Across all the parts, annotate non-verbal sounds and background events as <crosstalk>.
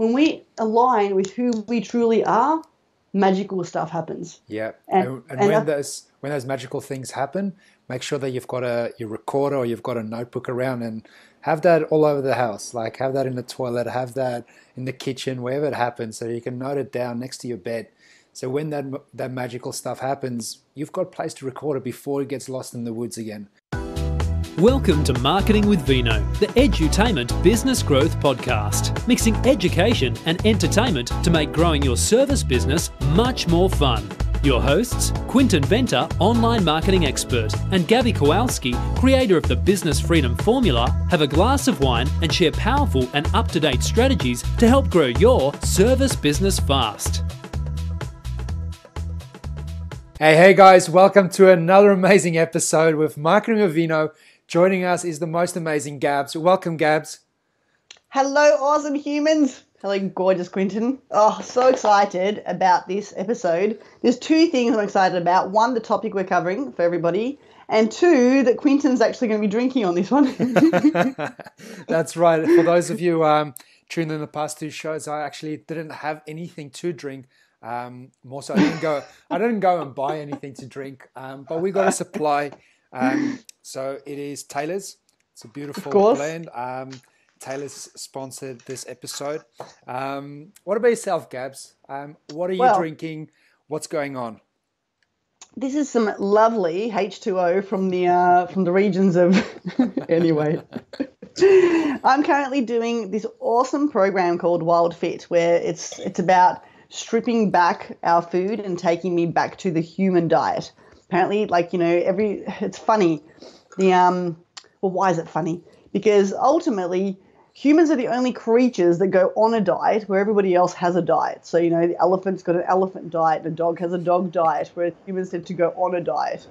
when we align with who we truly are, magical stuff happens. Yeah, and, and, and, and when those when those magical things happen, make sure that you've got a your recorder or you've got a notebook around and have that all over the house. Like have that in the toilet, have that in the kitchen, wherever it happens, so you can note it down next to your bed. So when that that magical stuff happens, you've got a place to record it before it gets lost in the woods again. Welcome to Marketing with Vino, the edutainment business growth podcast, mixing education and entertainment to make growing your service business much more fun. Your hosts, Quinton Venter, online marketing expert, and Gabby Kowalski, creator of the Business Freedom Formula, have a glass of wine and share powerful and up to date strategies to help grow your service business fast. Hey, hey guys, welcome to another amazing episode with Marketing with Vino. Joining us is the most amazing Gabs. Welcome, Gabs. Hello, awesome humans. Hello, gorgeous Quinton. Oh, so excited about this episode. There's two things I'm excited about. One, the topic we're covering for everybody, and two, that Quinton's actually going to be drinking on this one. <laughs> <laughs> That's right. For those of you um, tuned in the past two shows, I actually didn't have anything to drink. Um, more so, I didn't go. I didn't go and buy anything to drink, um, but we got a supply um, so it is Taylor's. It's a beautiful blend. Um, Taylor's sponsored this episode. Um, what about yourself, Gabs? Um, what are you well, drinking? What's going on? This is some lovely H2O from the uh, from the regions of. <laughs> anyway, <laughs> I'm currently doing this awesome program called Wild Fit, where it's it's about stripping back our food and taking me back to the human diet apparently like you know every <laughs> it's funny. The um well why is it funny? Because ultimately humans are the only creatures that go on a diet where everybody else has a diet. So you know the elephant's got an elephant diet and the dog has a dog diet where humans tend to go on a diet.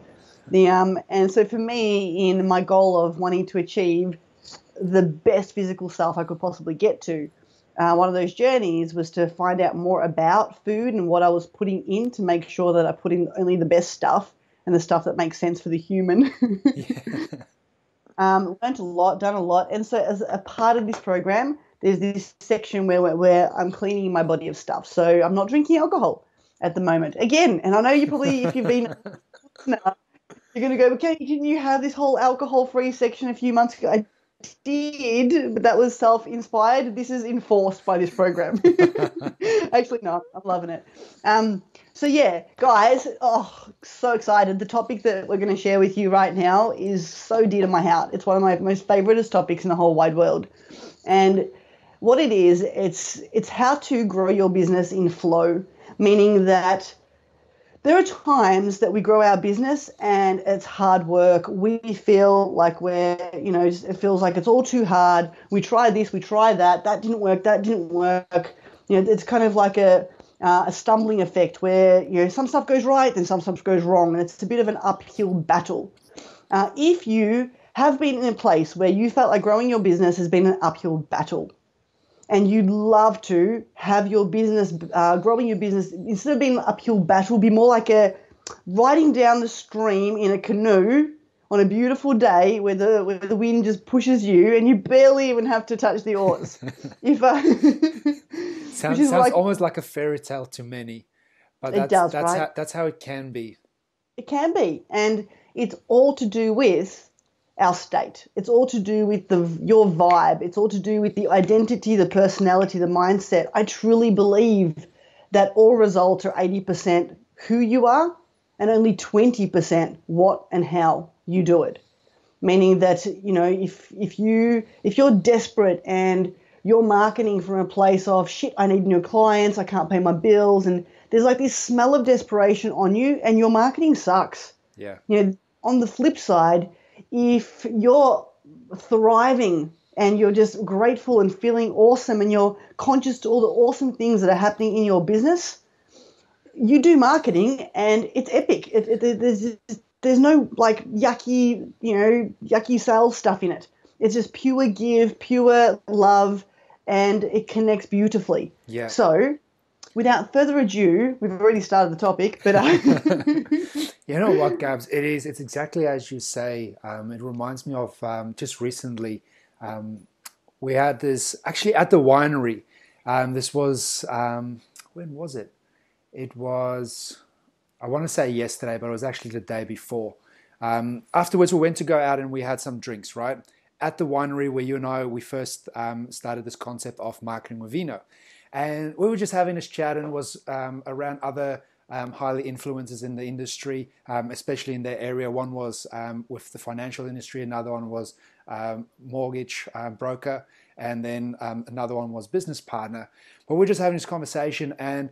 The um and so for me in my goal of wanting to achieve the best physical self i could possibly get to uh, one of those journeys was to find out more about food and what I was putting in to make sure that I put in only the best stuff and the stuff that makes sense for the human. <laughs> yeah. um, learned a lot, done a lot, and so as a part of this program, there's this section where where I'm cleaning my body of stuff. So I'm not drinking alcohol at the moment. Again, and I know you probably, if you've been, <laughs> <laughs> you're going to go, okay, didn't you have this whole alcohol-free section a few months ago? I did, but that was self-inspired. This is enforced by this program. <laughs> Actually, no, I'm loving it. Um, so yeah, guys, oh, so excited. The topic that we're going to share with you right now is so dear to my heart. It's one of my most favoriteest topics in the whole wide world. And what it is, it's it's how to grow your business in flow, meaning that there are times that we grow our business and it's hard work. We feel like we're, you know, it feels like it's all too hard. We try this, we try that, that didn't work, that didn't work. You know, it's kind of like a uh, a stumbling effect where you know some stuff goes right and some stuff goes wrong, and it's a bit of an uphill battle. Uh, if you have been in a place where you felt like growing your business has been an uphill battle, and you'd love to have your business, uh, growing your business, instead of being an uphill battle, be more like a riding down the stream in a canoe on a beautiful day where the where the wind just pushes you and you barely even have to touch the oars. <laughs> if uh, <laughs> sounds, sounds like, almost like a fairy tale to many, but that's does, that's right? how that's how it can be. It can be, and it's all to do with our state. It's all to do with the your vibe. It's all to do with the identity, the personality, the mindset. I truly believe that all results are eighty percent who you are and only 20% what and how you do it. Meaning that, you know, if, if you, if you're desperate and you're marketing from a place of shit, I need new clients, I can't pay my bills, and there's like this smell of desperation on you, and your marketing sucks. Yeah. You know, on the flip side, if you're thriving and you're just grateful and feeling awesome, and you're conscious to all the awesome things that are happening in your business, you do marketing, and it's epic. It, it, there's there's no like yucky, you know, yucky sales stuff in it. It's just pure give, pure love, and it connects beautifully. Yeah. So, without further ado, we've already started the topic, but uh... <laughs> you know what, Gabs? It is. It's exactly as you say. Um, it reminds me of um, just recently. Um, we had this actually at the winery, Um, this was um, when was it? It was I want to say yesterday, but it was actually the day before. Um, afterwards, we went to go out and we had some drinks, right? At the winery where you and I we first started this concept of marketing with vino, and we were just having this chat and was um, around other um, highly influencers in the industry, um, especially in their area. One was um, with the financial industry, another one was um, mortgage um, broker, and then um, another one was business partner. But we're just having this conversation, and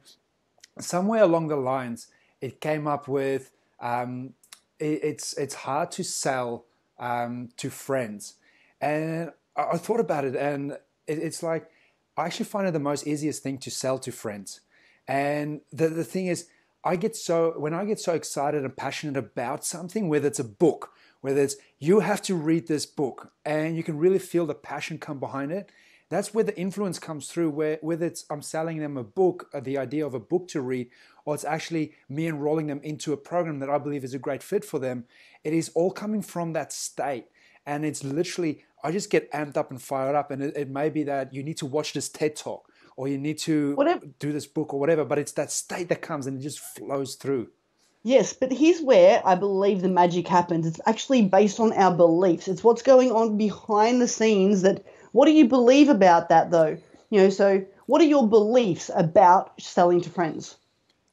somewhere along the lines, it came up with it, it's it's hard to sell to friends, and I, I, thought about it, and it, it's like I actually find it the most easiest thing to sell to friends. And the, the thing is, I get so when I get so excited and passionate about something, whether it's a book, whether it's you have to read this book, and you can really feel the passion come behind it. That's where the influence comes through. Where whether it's I'm selling them a book, uh, the idea of a book to read, or it's actually me enrolling them into a program that I believe is a great fit for them. It is all coming from that state, and it's literally I just get amped up and fired up. And it, it may be that you need to watch this TED talk or you need to whatever. do this book or whatever, but it's that state that comes and it just flows through. Yes, but here's where I believe the magic happens. It's actually based on our beliefs. It's what's going on behind the scenes that what do you believe about that though? You know, so what are your beliefs about selling to friends?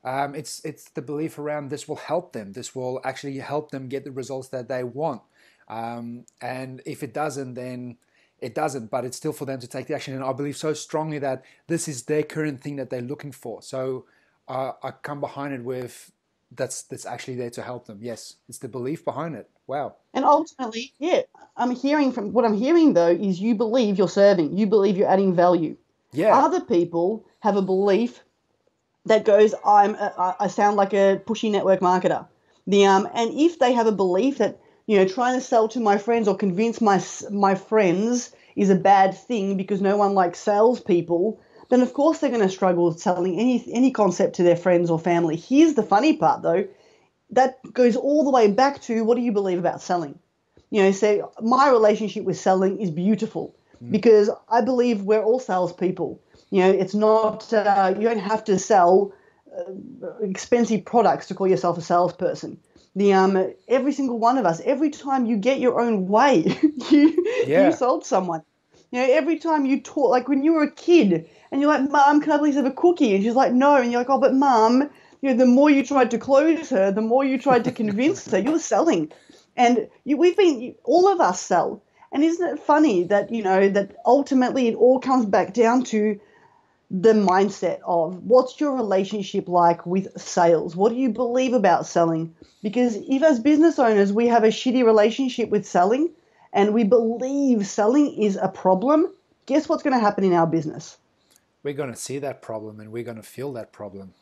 Um, it's it's the belief around this will help them. This will actually help them get the results that they want. Um, and if it doesn't, then it doesn't, but it's still for them to take the action. And I believe so strongly that this is their current thing that they're looking for. So uh, I come behind it with that's that's actually there to help them. Yes, it's the belief behind it. Wow. And ultimately, yeah, I'm hearing from what I'm hearing though is you believe you're serving, you believe you're adding value. Yeah. Other people have a belief that goes, I'm a, I sound like a pushy network marketer. The um, and if they have a belief that you know, trying to sell to my friends or convince my my friends is a bad thing because no one likes salespeople, then of course they're going to struggle selling any any concept to their friends or family. Here's the funny part though, that goes all the way back to what do you believe about selling? You know, say my relationship with selling is beautiful mm. because I believe we're all salespeople. You know, it's not uh, you don't have to sell uh, expensive products to call yourself a salesperson the um every single one of us every time you get your own way <laughs> you yeah. you sold someone. You know every time you talk like when you were a kid and you're like mom can i please have a cookie? And she's like no. And you're like oh but mom you know the more you tried to close her the more you tried to convince her you were selling. And you, we've been all of us sell. And isn't it funny that you know that ultimately it all comes back down to the mindset of what's your relationship like with sales? What do you believe about selling? Because if, as business owners, we have a shitty relationship with selling and we believe selling is a problem, guess what's going to happen in our business? We're going to see that problem and we're going to feel that problem.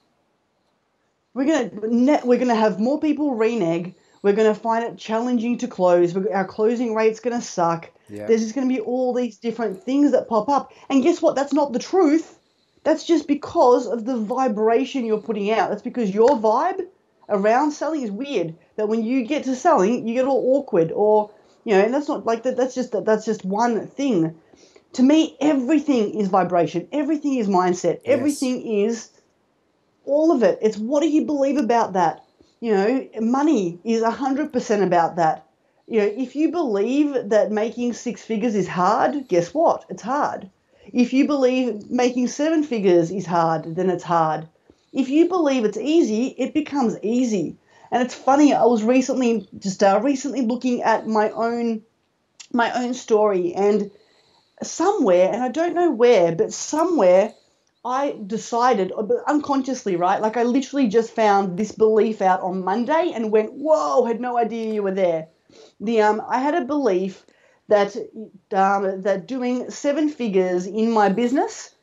We're going to, we're going to have more people renege. We're going to find it challenging to close. Our closing rate's going to suck. Yeah. There's just going to be all these different things that pop up. And guess what? That's not the truth that's just because of the vibration you're putting out. That's because your vibe around selling is weird. That when you get to selling, you get all awkward, or you know, and that's not like that. That's just that. that's just one thing. To me, everything is vibration. Everything is mindset. Yes. Everything is all of it. It's what do you believe about that? You know, money is hundred percent about that. You know, if you believe that making six figures is hard, guess what? It's hard. If you believe making seven figures is hard, then it's hard. If you believe it's easy, it becomes easy. And it's funny. I was recently just uh, recently looking at my own my own story, and somewhere, and I don't know where, but somewhere, I decided, uh, unconsciously, right? Like I literally just found this belief out on Monday and went, "Whoa!" Had no idea you were there. The um, I had a belief that um, that doing seven figures in my business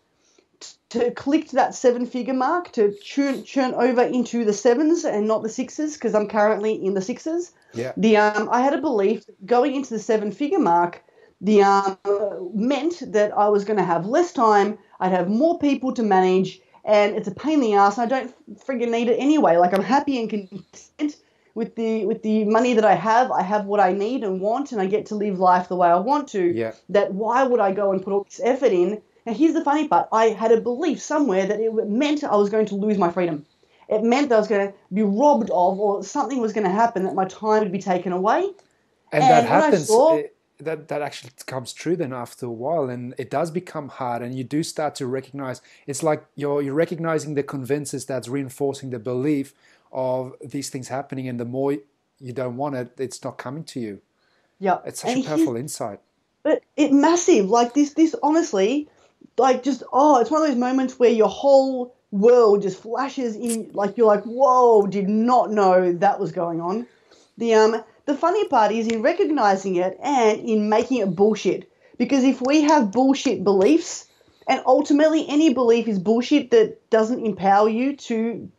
to click to that seven figure mark to churn, churn over into the sevens and not the sixes because I'm currently in the sixes. Yeah. The um, I had a belief going into the seven figure mark the um, meant that I was going to have less time, I'd have more people to manage, and it's a pain in the ass, and I don't friggin' need it anyway. Like I'm happy and content with the with the money that I have, I have what I need and want, and I get to live life the way I want to. Yeah. That why would I go and put all this effort in Now, here's the funny part I had a belief somewhere that it meant I was going to lose my freedom. It meant that I was going to be robbed of, or something was going to happen that my time would be taken away. And, And that happens. saw- it- that that actually comes true then after a while, and it does become hard, and you do start to recognize. It's like you're you're recognizing the convinces that's reinforcing the belief of these things happening, and the more you don't want it, it's not coming to you. Yeah. It's such And a powerful insight. But it massive, like this, this honestly, like just oh, it's one of those moments where your whole world just flashes in, like you're like, whoa, did not know that was going on. The um, the funny part is in recognizing it and in making it bullshit. Because if we have bullshit beliefs, and ultimately any belief is bullshit that doesn't empower you to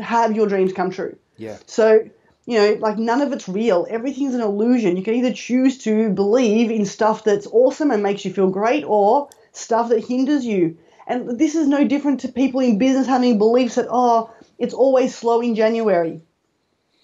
have your dreams come true. Yeah. So, you know, like none of it's real. Everything's an illusion. You can either choose to believe in stuff that's awesome and makes you feel great or stuff that hinders you. And this is no different to people in business having beliefs that, oh, it's always slow in January.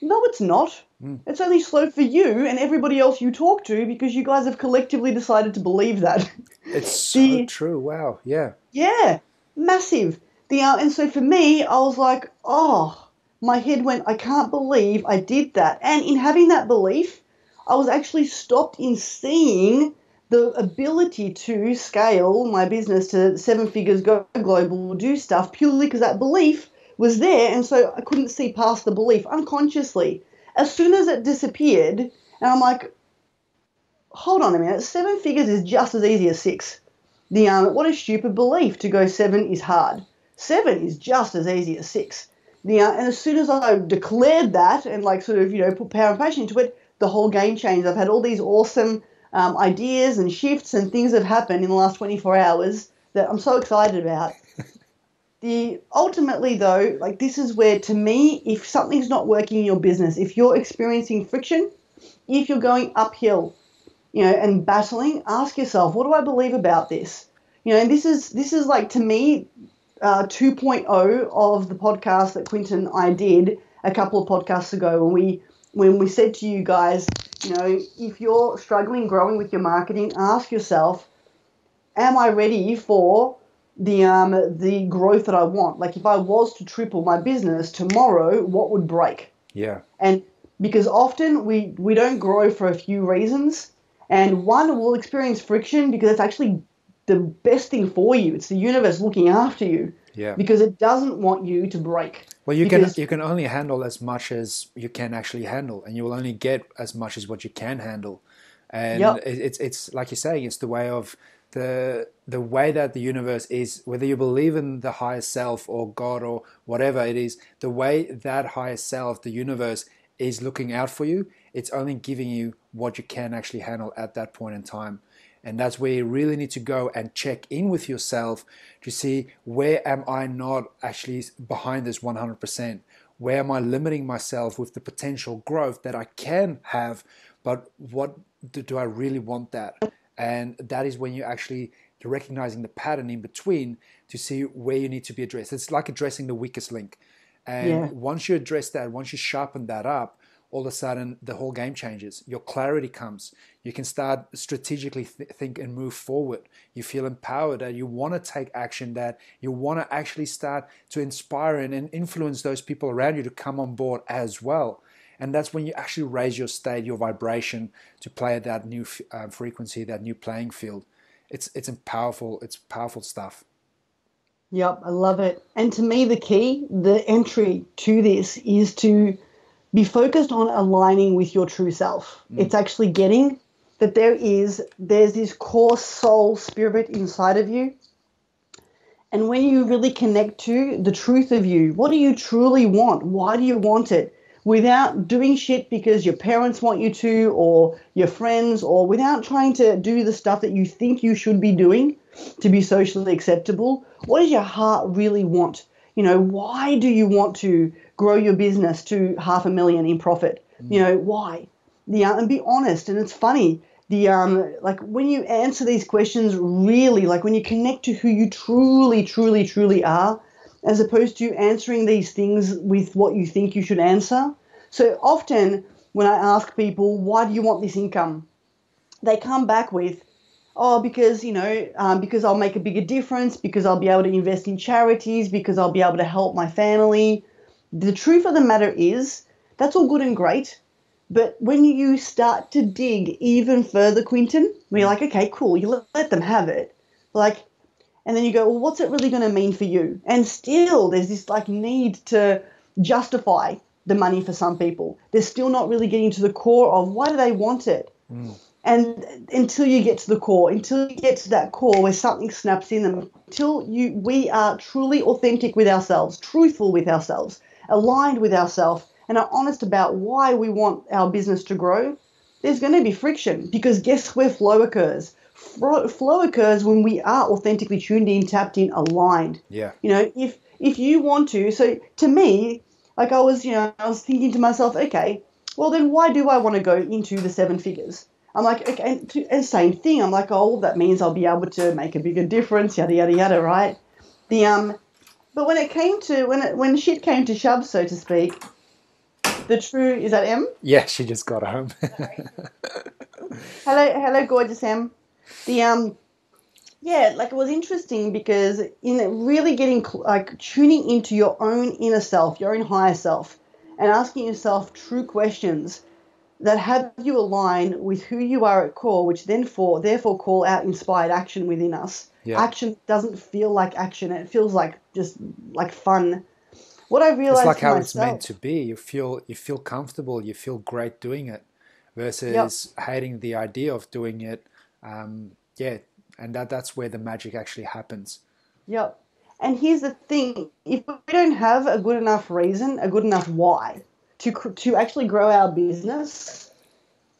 No, it's not. Hmm. It's only slow for you and everybody else you talk to because you guys have collectively decided to believe that. It's <laughs> so The- true. Wow. Yeah. Yeah, massive. The uh, and so for me, I was like, oh, my head went. I can't believe I did that. And in having that belief, I was actually stopped in seeing the ability to scale my business to seven figures, go global, do stuff purely because that belief was there, and so I couldn't see past the belief unconsciously. As soon as it disappeared, and I'm like, hold on a minute, seven figures is just as easy as six. The um, what a stupid belief to go seven is hard. Seven is just as easy as six. Uh, and as soon as I declared that and like sort of you know put power and passion into it, the whole game changed. I've had all these awesome um, ideas and shifts and things that have happened in the last 24 hours that I'm so excited about. <laughs> the ultimately though, like this is where to me, if something's not working in your business, if you're experiencing friction, if you're going uphill, you know, and battling, ask yourself, what do I believe about this? You know, and this is this is like to me, uh, 2.0 of the podcast that Quinton and I did a couple of podcasts ago when we when we said to you guys, you know, if you're struggling growing with your marketing, ask yourself, am I ready for the um the growth that I want? Like if I was to triple my business tomorrow, what would break? Yeah. And because often we, we don't grow for a few reasons. And one will experience friction because it's actually the best thing for you. It's the universe looking after you Yeah. because it doesn't want you to break. Well, you Because- can you can only handle as much as you can actually handle, and you will only get as much as what you can handle. And Yep. it, it's it's like you're saying, it's the way of the the way that the universe is. Whether you believe in the higher self or God or whatever it is, the way that higher self, the universe, is looking out for you. It's only giving you what you can actually handle at that point in time. And that's where you really need to go and check in with yourself to see where am I not actually behind this 100%? Where am I limiting myself with the potential growth that I can have? But what do, do I really want that? And that is when you actually recognizing the pattern in between to see where you need to be addressed. It's like addressing the weakest link. And Yeah. once you address that, once you sharpen that up, all of a sudden the whole game changes. Your clarity comes. You can start strategically th- think and move forward. You feel empowered that you want to take action, that you want to actually start to inspire and, and influence those people around you to come on board as well. And that's when you actually raise your state, your vibration to play at that new f- uh, frequency, that new playing field. It's it's powerful. It's powerful stuff. Yep, I love it. And to me, the key, the entry to this is to be focused on aligning with your true self. Mm. It's actually getting that there is there's this core soul spirit inside of you. And when you really connect to the truth of you, what do you truly want? Why do you want it? Without doing shit because your parents want you to, or your friends, or without trying to do the stuff that you think you should be doing to be socially acceptable, what does your heart really want? You know, why do you want to grow your business to half a million in profit? You know, why? Uh, and be honest. And it's funny. The um, like when you answer these questions really, like when you connect to who you truly, truly, truly are, as opposed to answering these things with what you think you should answer. So often when I ask people, why do you want this income? They come back with, oh, because you know, um, because I'll make a bigger difference, because I'll be able to invest in charities, because I'll be able to help my family. The truth of the matter is, that's all good and great, but when you start to dig even further, Quinton, where you're like, okay, cool, you let, let them have it, like, and then you go, well, what's it really going to mean for you? And still, there's this like need to justify the money for some people. They're still not really getting to the core of why do they want it. Mm. And until you get to the core, until you get to that core where something snaps in them, until you we are truly authentic with ourselves, truthful with ourselves, aligned with ourselves, and are honest about why we want our business to grow, there's going to be friction because guess where flow occurs? Flow occurs when we are authentically tuned in, tapped in, aligned. Yeah. You know, if if you want to, so to me, like I was, you know, I was thinking to myself, okay, well then why do I want to go into the seven figures? I'm like, okay, and, to, and same thing. I'm like, oh, that means I'll be able to make a bigger difference, yada yada yada, right? The um, but when it came to when it when shit came to shove, so to speak, the true is that M? Yeah, she just got home. <laughs> hello, hello, gorgeous M. The um, yeah, like it was interesting because in really getting like tuning into your own inner self, your own higher self, and asking yourself true questions that have you align with who you are at core, which then for therefore call out inspired action within us. Yeah. Action doesn't feel like action; it feels like just like fun. What I realized it's like how myself, it's meant to be. You feel you feel comfortable, you feel great doing it, versus yep. hating the idea of doing it. Um, yeah, and that that's where the magic actually happens. Yep. And here's the thing: if we don't have a good enough reason, a good enough why, to, to actually grow our business,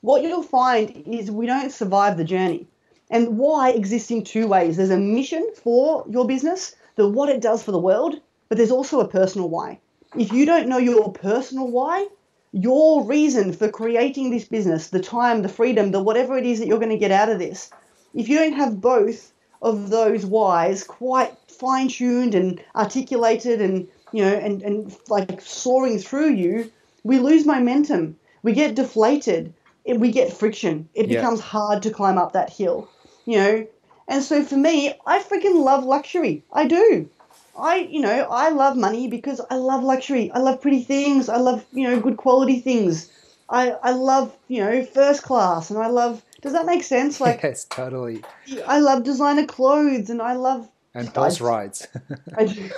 what you'll find is we don't survive the journey. And why exists in two ways there's a mission for your business, the what it does for the world, but there's also a personal why. If you don't know your personal why, your reason for creating this business, the time, the freedom, the whatever it is that you're going to get out of this, if you don't have both of those whys quite fine tuned and articulated and you know and, and like soaring through you, we lose momentum, we get deflated, we get friction. It yeah. becomes hard to climb up that hill, you know. And so for me, I freaking love luxury. I do. I, you know, I love money because I love luxury. I love pretty things. I love, you know, good quality things. I, I love, you know, first class and I love, does that make sense? Like, yes, totally. I love designer clothes and I love. And bus rides. <laughs> I do.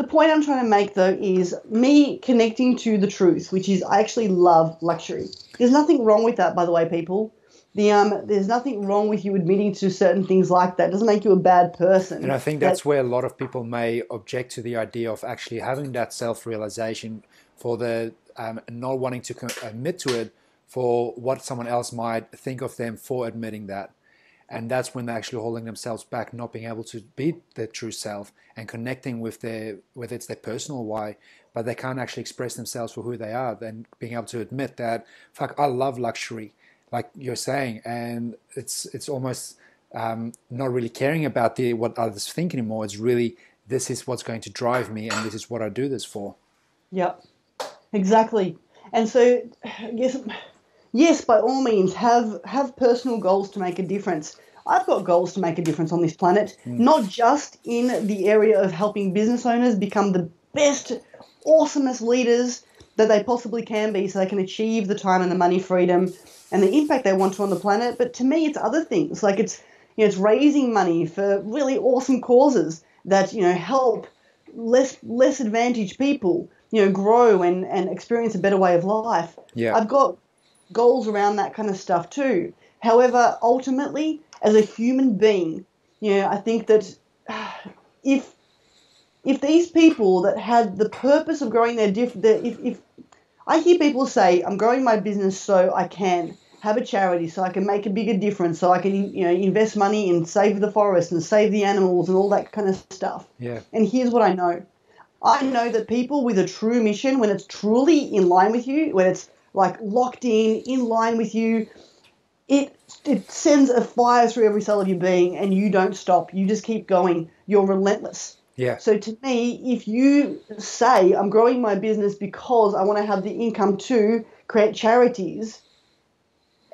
The point I'm trying to make though is me connecting to the truth, which is I actually love luxury. There's nothing wrong with that, by the way, people. The um, there's nothing wrong with you admitting to certain things like that. It doesn't make you a bad person. And I think that's that, where a lot of people may object to the idea of actually having that self-realization for the um, not wanting to admit to it for what someone else might think of them for admitting that and that's when they're actually holding themselves back, not being able to be their true self and connecting with their whether it's their personal why, but they can't actually express themselves for who they are. Then being able to admit that, fuck, I love luxury, like you're saying, and it's it's almost um, not really caring about the what others think anymore. It's really this is what's going to drive me, and this is what I do this for. Yep, exactly. And so, yes yes, by all means, have have personal goals to make a difference. I've got goals to make a difference on this planet, mm. not just in the area of helping business owners become the best, awesomest leaders that they possibly can be so they can achieve the time and the money freedom and the impact they want to on the planet. But to me, it's other things. Like it's, you know, it's raising money for really awesome causes that, you know, help less less advantaged people, you know, grow and, and experience a better way of life. Yeah. I've got goals around that kind of stuff too. However, ultimately, as a human being, you know, I think that <sighs> if if these people that had the purpose of growing their diff, if, if I hear people say, I'm growing my business so I can have a charity, so I can make a bigger difference, so I can you know invest money and save the forest and save the animals and all that kind of stuff. Yeah. And here's what I know. I know that people with a true mission, when it's truly in line with you, when it's like locked in, in line with you. It it sends a fire through every cell of your being, and you don't stop. You just keep going. You're relentless. Yeah. So to me, if you say I'm growing my business because I want to have the income to create charities,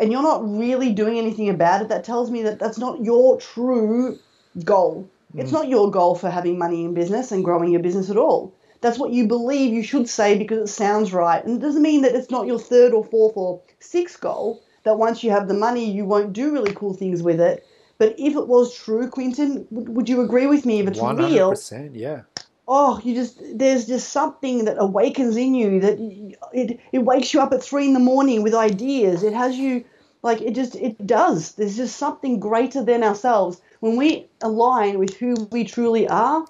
and you're not really doing anything about it, that tells me that that's not your true goal. It's mm. not your goal for having money in business and growing your business at all. That's what you believe you should say because it sounds right. And it doesn't mean that it's not your third or fourth or sixth goal, that once you have the money, you won't do really cool things with it. But if it was true, Quinton, would, would you agree with me? If it's One hundred real, percent, yeah. oh, you just there's just something that awakens in you that it it wakes you up at three in the morning with ideas. It has you like it just it does. There's just something greater than ourselves when we align with who we truly are.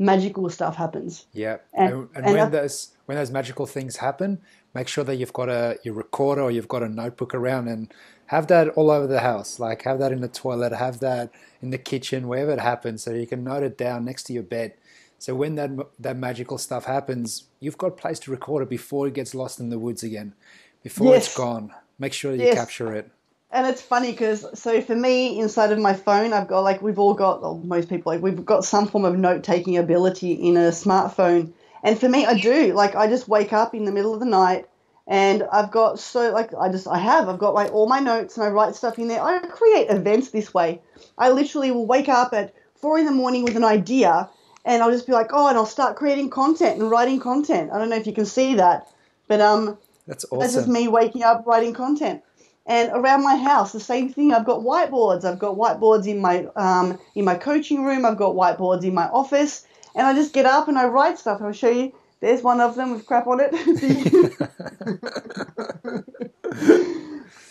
Magical stuff happens. Yeah, And- and, and, and when those when those magical things happen, make sure that you've got a your recorder or you've got a notebook around and have that all over the house. Like have that in the toilet, have that in the kitchen, wherever it happens, so you can note it down next to your bed. So when that that magical stuff happens, you've got a place to record it before it gets lost in the woods again, before it's gone. Make sure you Yes. capture it. And it's funny because so for me, inside of my phone, I've got like we've all got, well, most people like we've got some form of note taking ability in a smartphone. And for me, I do like I just wake up in the middle of the night, and I've got so like I just I have I've got like all my notes and I write stuff in there. I create events this way. I literally will wake up at four in the morning with an idea, and I'll just be like, oh, and I'll start creating content and writing content. I don't know if you can see that, but um, That's awesome. that's just me waking up writing content. And around my house, the same thing. I've got whiteboards. I've got whiteboards in my um, in my coaching room. I've got whiteboards in my office. And I just get up and I write stuff. I'll show you. There's one of them with crap on it. <laughs>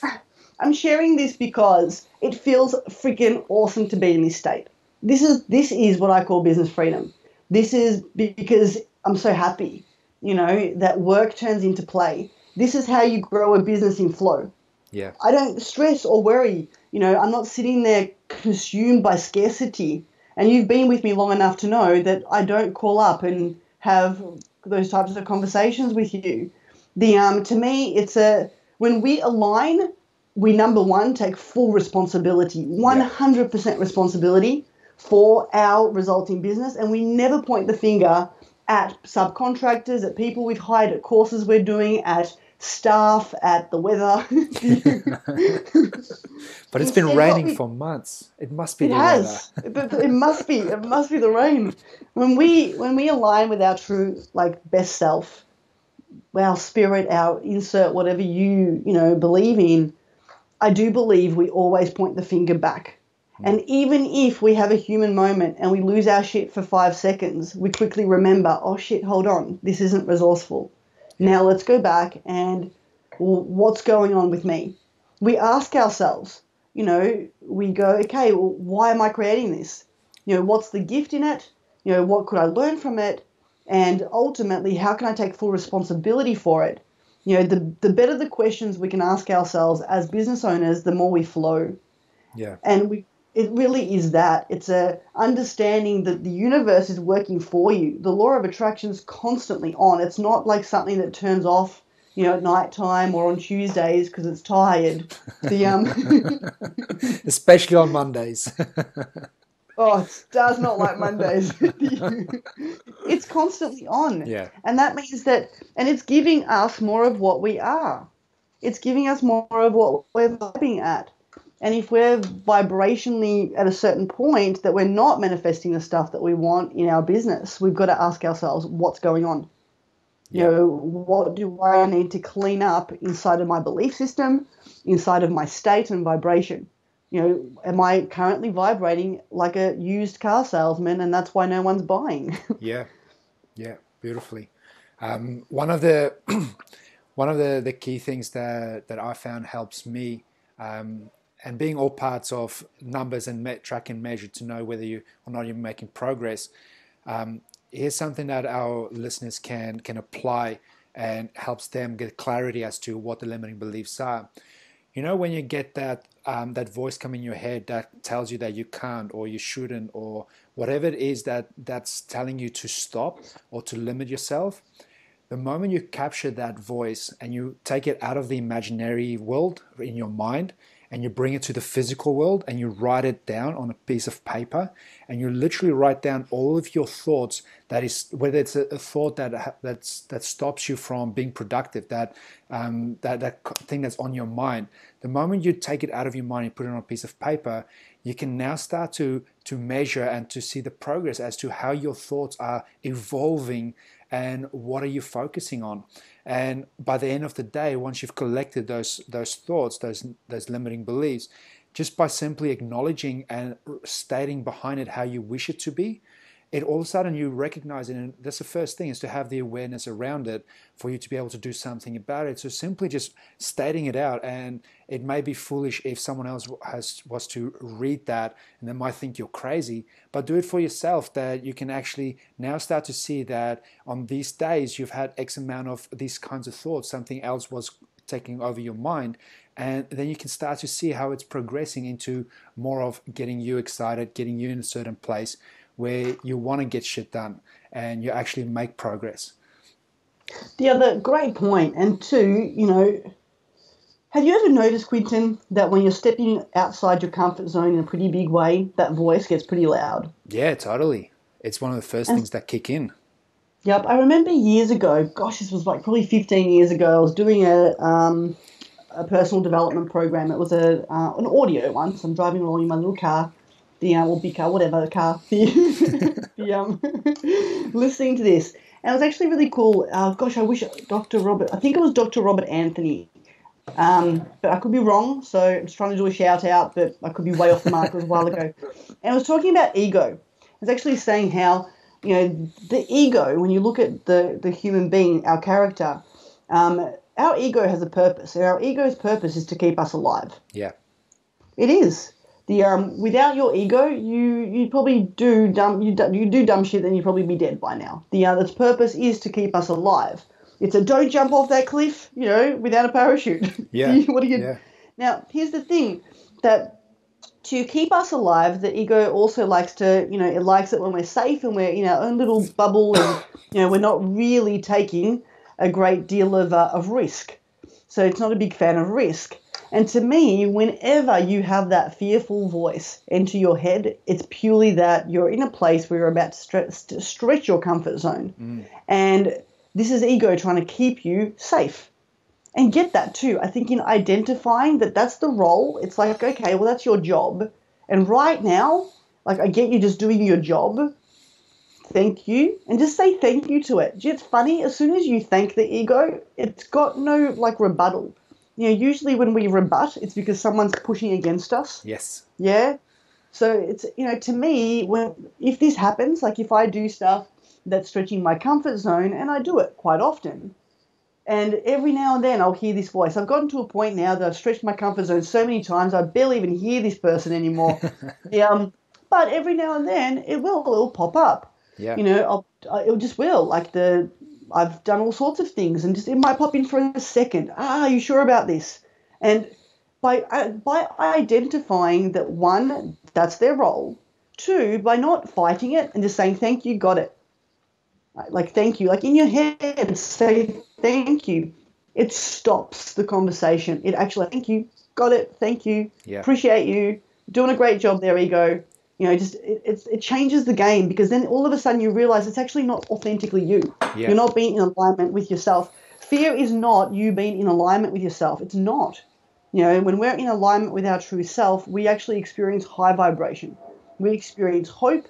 <laughs> I'm sharing this because it feels freaking awesome to be in this state. This is this is what I call business freedom. This is because I'm so happy, you know, that work turns into play. This is how you grow a business in flow. Yeah, I don't stress or worry. You know, I'm not sitting there consumed by scarcity. And you've been with me long enough to know that I don't call up and have those types of conversations with you. The um, to me, it's a when we align, we number one take full responsibility, 100% responsibility for our resulting business, and we never point the finger at subcontractors, at people we've hired, at courses we're doing, at staff, at the weather. <laughs> but it's been raining for months. It must be It the has. It must be. It must be the rain. When we when we align with our true like best self, our spirit, our insert whatever you you know believe in, I do believe we always point the finger back. Hmm. And even if we have a human moment and we lose our shit for five seconds, we quickly remember, oh shit, hold on, this isn't resourceful. Now let's go back and what's going on with me? We ask ourselves, you know, we go, okay, well, why am I creating this? You know, what's the gift in it? You know, what could I learn from it? And ultimately, how can I take full responsibility for it? You know, the, the better the questions we can ask ourselves as business owners, the more we flow. Yeah, And we, it really is that. It's a understanding that the universe is working for you. The law of attraction is constantly on. It's not like something that turns off, you know, at night time or on Tuesdays because it's tired. The um, <laughs> especially on Mondays. <laughs> oh, it does not like Mondays. <laughs> it's constantly on. yeah, And that means that, and it's giving us more of what we are. It's giving us more of what we're vibing at. And if we're vibrationally at a certain point that we're not manifesting the stuff that we want in our business, we've got to ask ourselves what's going on. You know, what do I need to clean up inside of my belief system, inside of my state and vibration? You know, am I currently vibrating like a used car salesman and that's why no one's buying? <laughs> yeah, yeah, beautifully. Um, one of the <clears throat> one of the, the key things that that I found helps me, um, and being all parts of numbers and me- track and measure to know whether you or not you're making progress. Um, here's something that our listeners can can apply and helps them get clarity as to what the limiting beliefs are. You know, when you get that um, that voice coming in your head that tells you that you can't or you shouldn't or whatever it is that that's telling you to stop or to limit yourself, the moment you capture that voice and you take it out of the imaginary world in your mind and you bring it to the physical world and you write it down on a piece of paper and you literally write down all of your thoughts that is whether it's a, a thought that that's that stops you from being productive that um, that that thing that's on your mind. The moment you take it out of your mind and put it on a piece of paper you can now start to to measure and to see the progress as to how your thoughts are evolving and what are you focusing on? And by the end of the day once you've collected those those thoughts those those limiting beliefs just by simply acknowledging and stating behind it how you wish it to be it all of a sudden you recognize it and that's the first thing is to have the awareness around it for you to be able to do something about it. So simply just stating it out and it may be foolish if someone else has was to read that and they might think you're crazy but do it for yourself that you can actually now start to see that on these days you've had x amount of these kinds of thoughts something else was taking over your mind and then you can start to see how it's progressing into more of getting you excited getting you in a certain place where you want to get shit done and you actually make progress. The other great point, and two, you know, have you ever noticed, Quinton, that when you're stepping outside your comfort zone in a pretty big way, that voice gets pretty loud? Yeah, totally. It's one of the first and, things that kick in. Yep, I remember years ago. Gosh, this was like probably 15 years ago. I was doing a um, a personal development program. It was a uh, an audio one. So I'm driving along in my little car, the um, or big car, whatever car, <laughs> the, the um, <laughs> listening to this, and it was actually really cool. Uh, gosh, I wish Dr. Robert, I think it was Dr. Robert Anthony, um, but I could be wrong. So I'm just trying to do a shout out, but I could be way off the mark. <laughs> It was a while ago, and I was talking about ego. I was actually saying how you know the ego, when you look at the the human being, our character. Um, our ego has a purpose, and our ego's purpose is to keep us alive. Yeah. It is the um without your ego you you probably do dumb you, you do dumb shit then you'd probably be dead by now. The uh, its purpose is to keep us alive. It's a don't jump off that cliff you know without a parachute. <laughs> Yeah what do you yeah. now here's the thing that to keep us alive the ego also likes to you know it likes it when we're safe and we're in our own little bubble and <coughs> you know we're not really taking a great deal of, uh, of risk. So it's not a big fan of risk and to me, whenever you have that fearful voice into your head, it's purely that you're in a place where you're about to stretch, stretch your comfort zone. Mm. And this is ego trying to keep you safe. And get that too. I think in identifying that that's the role, it's like, okay, well, that's your job. And right now, like, I get you just doing your job. Thank you. And just say thank you to it. It's funny, as soon as you thank the ego, it's got no, like, rebuttal you know, usually when we rebut, it's because someone's pushing against us. Yes. Yeah. So it's you know, to me, when if this happens, like if I do stuff that's stretching my comfort zone, and I do it quite often, and every now and then I'll hear this voice. I've gotten to a point now that I've stretched my comfort zone so many times I barely even hear this person anymore. <laughs> yeah, um, but every now and then it will it'll pop up. Yeah. You know, I'll, it just will. Like the I've done all sorts of things, and just it might pop in for a second. Ah, are you sure about this? And by uh, by identifying that one, that's their role. Two, by not fighting it and just saying thank you, got it. Like thank you, like in your head, say thank you. It stops the conversation. It actually thank you, got it, thank you, yeah. appreciate you, doing a great job there, ego you know, just it, it, changes the game because then all of a sudden you realize it's actually not authentically you. Yeah. You're not being in alignment with yourself. Fear is not you being in alignment with yourself. It's not. You know, when we're in alignment with our true self, we actually experience high vibration. We experience hope,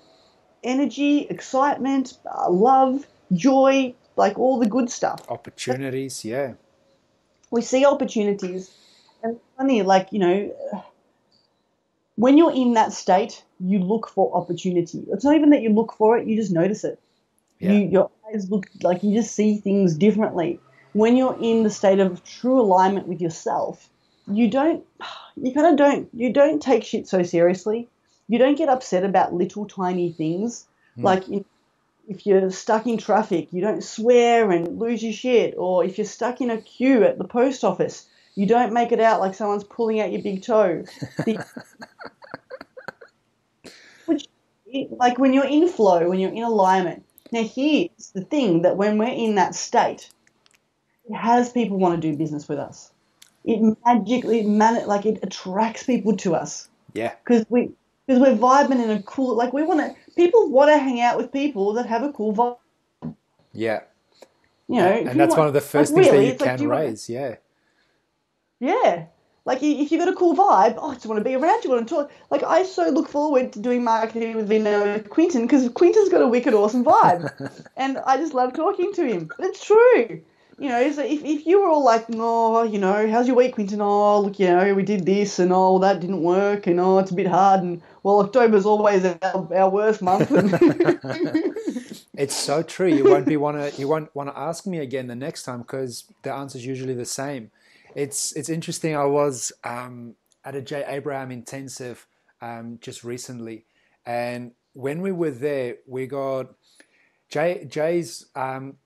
energy, excitement, uh, love, joy, like all the good stuff. Opportunities, yeah. We see opportunities. And funny, like, you know, when you're in that state, you look for opportunity. It's not even that you look for it, you just notice it. Yeah. You, your eyes look like you just see things differently. When you're in the state of true alignment with yourself, you don't, <sighs> you kind of don't, you don't take shit so seriously. You don't get upset about little tiny things. Mm. Like in, if you're stuck in traffic, you don't swear and lose your shit. Or if you're stuck in a queue at the post office, you don't make it out like someone's pulling out your big toe. The, <laughs> which, like when you're in flow, when you're in alignment. Now, here's the thing that when we're in that state, it has people want to do business with us. it magically man like it attracts people to us Yeah. because we because we're vibing in a cool like we want to people want to hang out with people that have a cool vibe. Yeah. You know, And that's want- one of the first like, things really, that you it's like, can do want- raise. Yeah. Yeah. Like if you've got a cool vibe, oh, I just want to be around you. I want to talk. Like I so look forward to doing marketing with Vino Quinton because Quinton's got a wicked awesome vibe, <laughs> and I just love talking to him. But it's true. You know, so if, if you were all like, no, you know, how's your week, Quinton? Oh, look, you know, we did this and oh, that didn't work and oh, it's a bit hard and well, October's always our, our worst month. <laughs> It's so true. You won't be <laughs> wanna you won't want to ask me again the next time because the answer's usually the same. It's it's interesting. I was um, at a Jay Abraham intensive um, just recently, and when we were there, we got Jay Jay's um,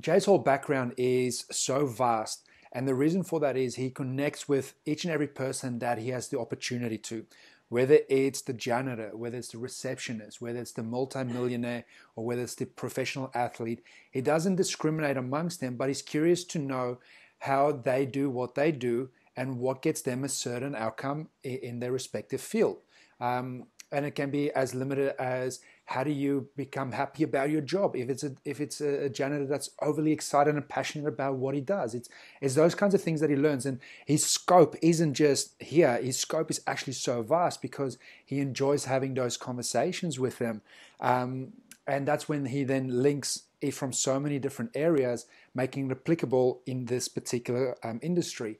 Jay's whole background is so vast. And the reason for that is he connects with each and every person that he has the opportunity to, whether it's the janitor, whether it's the receptionist, whether it's the multimillionaire, or whether it's the professional athlete. He doesn't discriminate amongst them, but he's curious to know how they do what they do and what gets them a certain outcome in their respective field. Um, and it can be as limited as how do you become happy about your job? If it's a if it's a, janitor that's overly excited and passionate about what he does it's it's those kinds of things that he learns. And his scope isn't just here. His scope is actually so vast because he enjoys having those conversations with them. Um, and that's when he then links from so many different areas making it applicable in this particular um, industry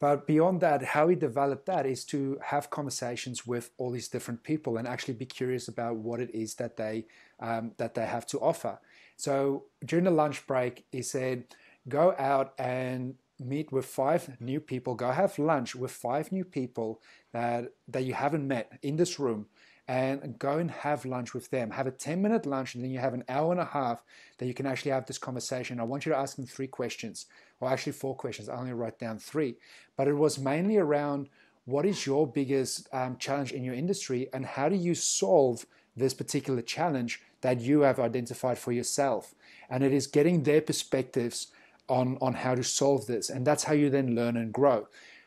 but beyond that, how he developed that is to have conversations with all these different people and actually be curious about what it is that they um, that they have to offer. So during the lunch break, he said, "Go out and meet with five new people. Go have lunch with five new people that that you haven't met in this room." And go and have lunch with them. Have a 10 minute lunch, and then you have an hour and a half that you can actually have this conversation. I want you to ask them three questions, or actually four questions. I only wrote down three, but it was mainly around what is your biggest um, challenge in your industry, and how do you solve this particular challenge that you have identified for yourself? And it is getting their perspectives on, on how to solve this, and that's how you then learn and grow.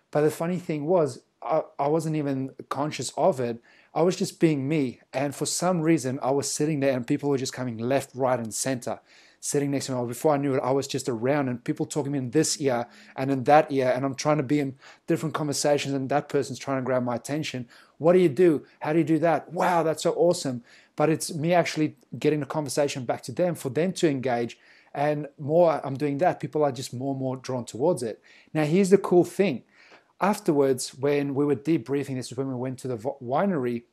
But the funny thing was, I, I wasn't even conscious of it. I was just being me. And for some reason, I was sitting there and people were just coming left, right, and center, sitting next to me. Before I knew it, I was just around and people talking in this ear and in that ear. And I'm trying to be in different conversations and that person's trying to grab my attention. What do you do? How do you do that? Wow, that's so awesome. But it's me actually getting the conversation back to them for them to engage. And more I'm doing that, people are just more and more drawn towards it. Now, here's the cool thing afterwards, when we were debriefing, this is when we went to the winery,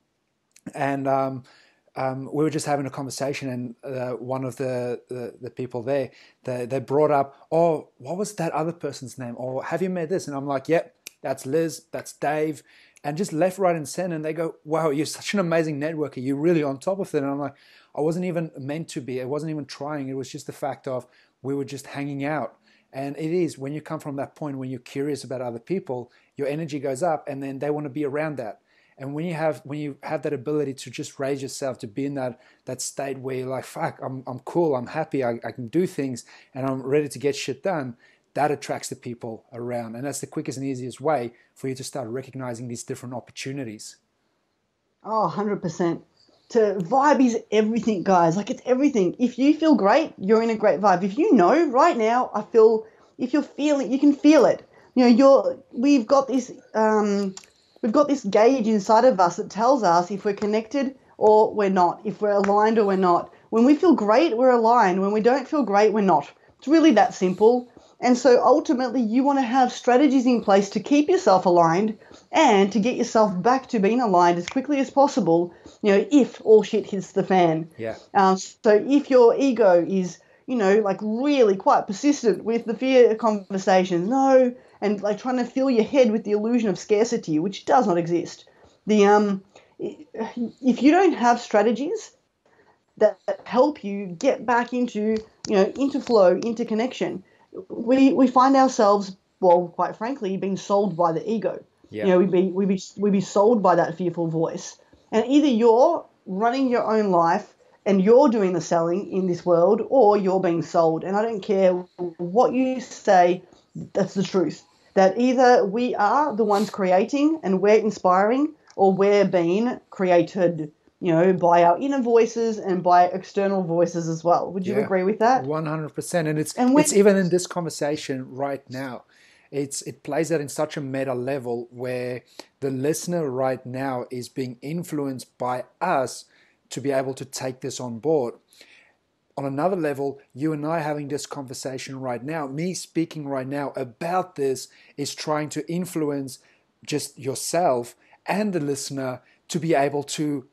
and um, um, we were just having a conversation, and uh, one of the, the, the people there, they, they brought up, oh, what was that other person's name? Or have you met this? And I'm like, yep, that's Liz, that's Dave, and just left, right, and center. And they go, wow, you're such an amazing networker. You're really on top of it. And I'm like, I wasn't even meant to be. I wasn't even trying. It was just the fact of we were just hanging out. And it is when you come from that point when you're curious about other people, your energy goes up, and then they want to be around that. And when you have when you have that ability to just raise yourself to be in that that state where you're like, fuck, I'm I'm cool, I'm happy, I, I can do things, and I'm ready to get shit done. That attracts the people around, and that's the quickest and easiest way for you to start recognizing these different opportunities. Oh, 100%. To vibe is everything, guys. Like it's everything. If you feel great, you're in a great vibe. If you know right now, I feel. If you're feeling, you can feel it. You know, you're. We've got this. Um, we've got this gauge inside of us that tells us if we're connected or we're not. If we're aligned or we're not. When we feel great, we're aligned. When we don't feel great, we're not. It's really that simple. And so ultimately, you want to have strategies in place to keep yourself aligned and to get yourself back to being aligned as quickly as possible. You know, if all shit hits the fan. Yeah. Um, so if your ego is, you know, like really quite persistent with the fear conversations, no, and like trying to fill your head with the illusion of scarcity, which does not exist. The um, if you don't have strategies that help you get back into, you know, into flow, into connection, we we find ourselves, well, quite frankly, being sold by the ego. Yeah. You know, we be we be we be sold by that fearful voice, and either you're running your own life and you're doing the selling in this world, or you're being sold. And I don't care what you say, that's the truth. that either we are the ones creating and we're inspiring, or we're being created you know, by our inner voices and by external voices as well. Would you Yeah. agree with that? One hundred percent, and it's And when- it's even in this conversation right now. It's it plays out in such a meta level where the listener right now is being influenced by us to be able to take this on board. On another level, you and I having this conversation right now, me speaking right now about this is trying to influence just yourself and the listener to be able to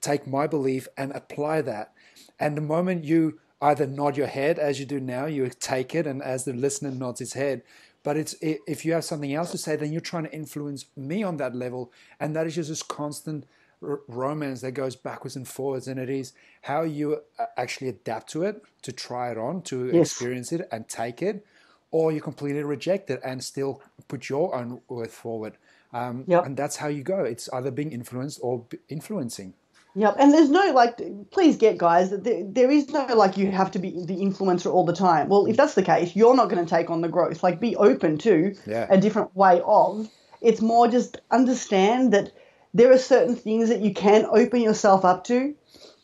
take my belief and apply that. And the moment you either nod your head as you do now, you take it, and as the listener nods his head. But it's if you have something else to say, then you're trying to influence me on that level, and that is just this constant r- romance that goes backwards and forwards. And it is how you uh, actually adapt to it, to try it on, to Yes. experience it, and take it, or you completely reject it and still put your own worth forward. Um, Yep. And that's how you go. It's either being influenced or b- influencing. Yep, and there's no like, please get guys, that there, there is no like you have to be the influencer all the time. Well, if that's the case, you're not going to take on the growth. Like, be open to Yeah. a different way of. It's more just understand that there are certain things that you can open yourself up to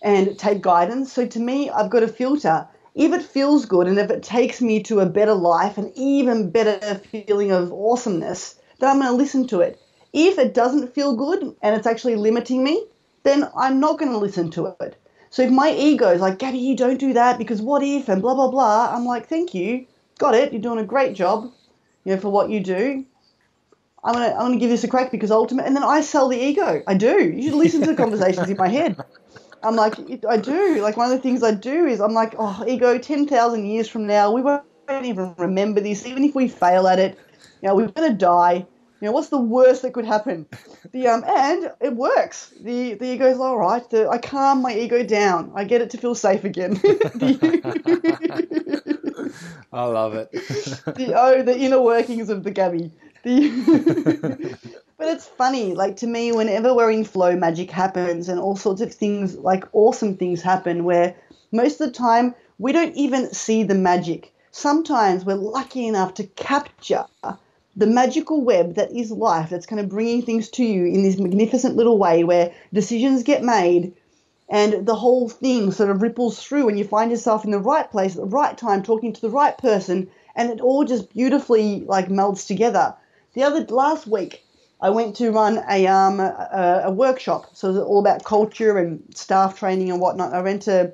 and take guidance. So to me, I've got a filter. If it feels good and if it takes me to a better life, an even better feeling of awesomeness, then I'm going to listen to it. If it doesn't feel good and it's actually limiting me, then I'm not going to listen to it. So if my ego is like, Gabby, you don't do that because what if and blah, blah, blah, I'm like, thank you. Got it. You're doing a great job, you know, for what you do. I'm gonna I'm gonna give this a crack because ultimate, and then I sell the ego. I do. You should listen to the conversations in my head. I'm like I do. Like one of the things I do is I'm like, oh, ego. Ten thousand years from now, we won't even remember this. Even if we fail at it, you know, we're gonna die. You know, what's the worst that could happen? The um, and it works. The the ego's all right. The, I calm my ego down. I get it to feel safe again. The- <laughs> I love it. the oh the inner workings of the Gabby. The <laughs> but it's funny, like to me, whenever we're in flow, magic happens, and all sorts of things, like awesome things happen. Where most of the time we don't even see the magic. Sometimes we're lucky enough to capture the magical web that is life. That's kind of bringing things to you in this magnificent little way, where decisions get made and the whole thing sort of ripples through and you find yourself in the right place at the right time talking to the right person and it all just beautifully like melds together. The other last week i went to run a um a, a workshop. So it was all about culture and staff training and whatnot. I went to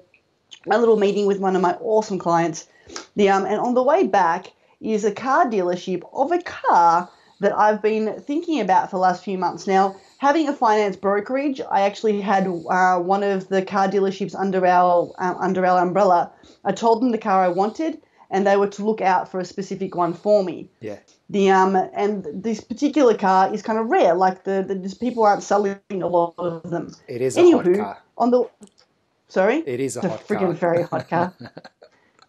a little meeting with one of my awesome clients. The um and on the way back is a car dealership of a car that I've been thinking about for the last few months now. Having a finance brokerage, I actually had uh, one of the car dealerships under our uh, under our umbrella. I told them the car I wanted, and they were to look out for a specific one for me. Yeah. The um and this particular car is kind of rare. Like the, the just people aren't selling a lot of them. It is a hot car. on the sorry, It is a it's a freaking very hot car. <laughs>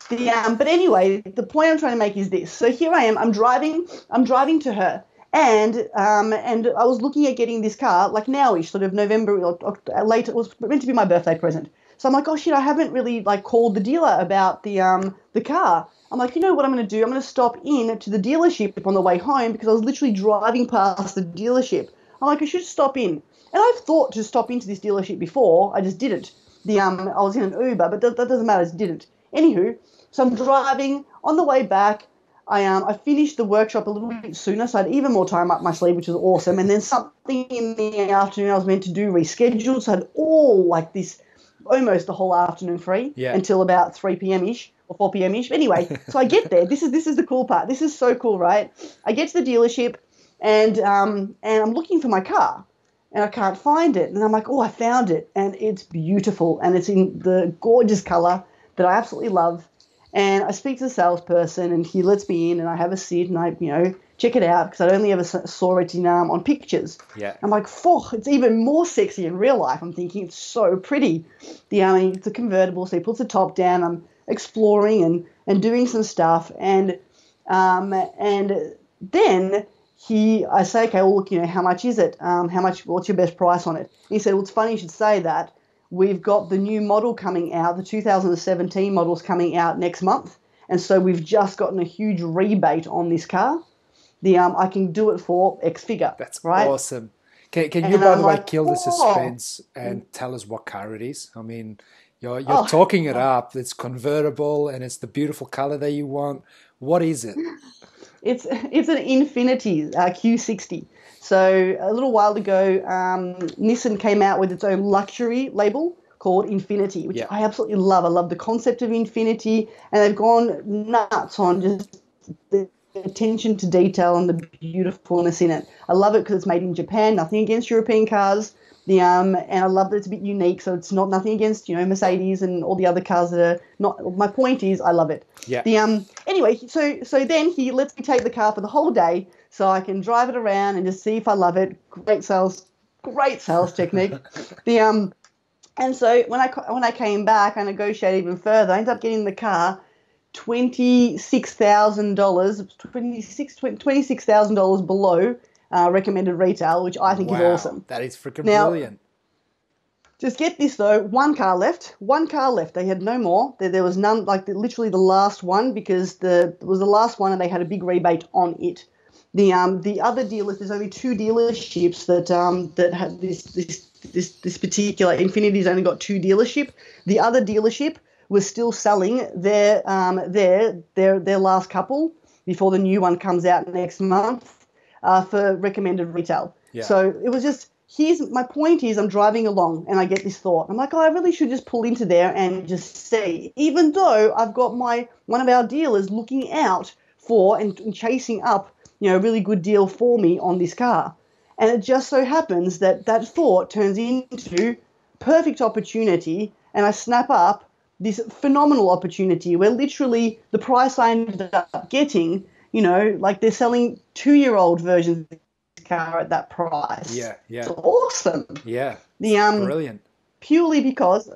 the, um, but anyway, the point I'm trying to make is this. So here I am. I'm driving. I'm driving to her, and um, and I was looking at getting this car like nowish, sort of November or, or late. It was meant to be my birthday present. So I'm like, oh shit, I haven't really like called the dealer about the um the car. I'm like, you know what I'm going to do? I'm going to stop in to the dealership on the way home because I was literally driving past the dealership. I'm like, I should stop in. And I've thought to stop into this dealership before. I just didn't. The um, I was in an Uber, but that, that doesn't matter. I just didn't. Anywho, so I'm driving on the way back. I um I finished the workshop a little bit sooner, so I had even more time up my sleeve, which was awesome. And then something in the afternoon I was meant to do rescheduled, so I had all like this almost the whole afternoon free Yeah. until about 3 p.m. ish or 4 p.m. ish. Anyway, <laughs> so I get there. This is this is the cool part. This is so cool, right? I get to the dealership and um and I'm looking for my car and I can't find it. And I'm like, oh, I found it, and it's beautiful, and it's in the gorgeous color that I absolutely love. And I speak to the salesperson, and he lets me in, and I have a seat, and I, you know, check it out because I'd only ever saw it in um, on pictures. Yeah. I'm like, "Fuck, it's even more sexy in real life." I'm thinking it's so pretty. The um, it's a convertible, so he puts the top down. I'm exploring and and doing some stuff, and um, and then he, I say, okay, well, look, you know, how much is it? Um, how much? What's your best price on it? he said, well, it's funny you should say that. We've got the new model coming out. The 2017 model's coming out next month, and so we've just gotten a huge rebate on this car. the um, I can do it for X figure. That's right. awesome. Can, can you, And by I'm the way, like, kill the "Oh." suspense and tell us what car it is? I mean, you're, you're Oh. talking it up. It's convertible and it's the beautiful color that you want. What is it? <laughs> It's it's an Infiniti uh, Q60. So a little while ago, um, Nissan came out with its own luxury label called Infiniti, which Yeah. I absolutely love. I love the concept of Infiniti, and they've gone nuts on just the attention to detail and the beautifulness in it. I love it because it's made in Japan. Nothing against European cars. The um and I love that it's a bit unique, so it's not nothing against you know Mercedes and all the other cars that are not. My point is, I love it. Yeah. The um anyway, so so then he lets me take the car for the whole day, so I can drive it around and just see if I love it. Great sales, great sales technique. <laughs> the um, and so when I when I came back, I negotiated even further. I ended up getting the car twenty six thousand dollars, twenty six twenty six thousand dollars below uh, recommended retail, which I think is awesome. That is freaking Now- brilliant. Just get this though, one car left. One car left. They had no more. There, there was none. Like the, literally the last one because the it was the last one, and they had a big rebate on it. The um the other dealers, there's only two dealerships that um that have this this this this particular Infiniti's only got two dealership. The other dealership was still selling their um their their their last couple before the new one comes out next month uh, for recommended retail. Yeah. So it was just here's my point is I'm driving along and I get this thought. I'm like, oh, I really should just pull into there and just see, even though I've got my one of our dealers looking out for and, and chasing up, you know, a really good deal for me on this car. And it just so happens that that thought turns into perfect opportunity, and I snap up this phenomenal opportunity where literally the price I ended up getting, you know, like they're selling two-year-old versions of this car at that price. Yeah, yeah, It's awesome. yeah. The um Brilliant. purely because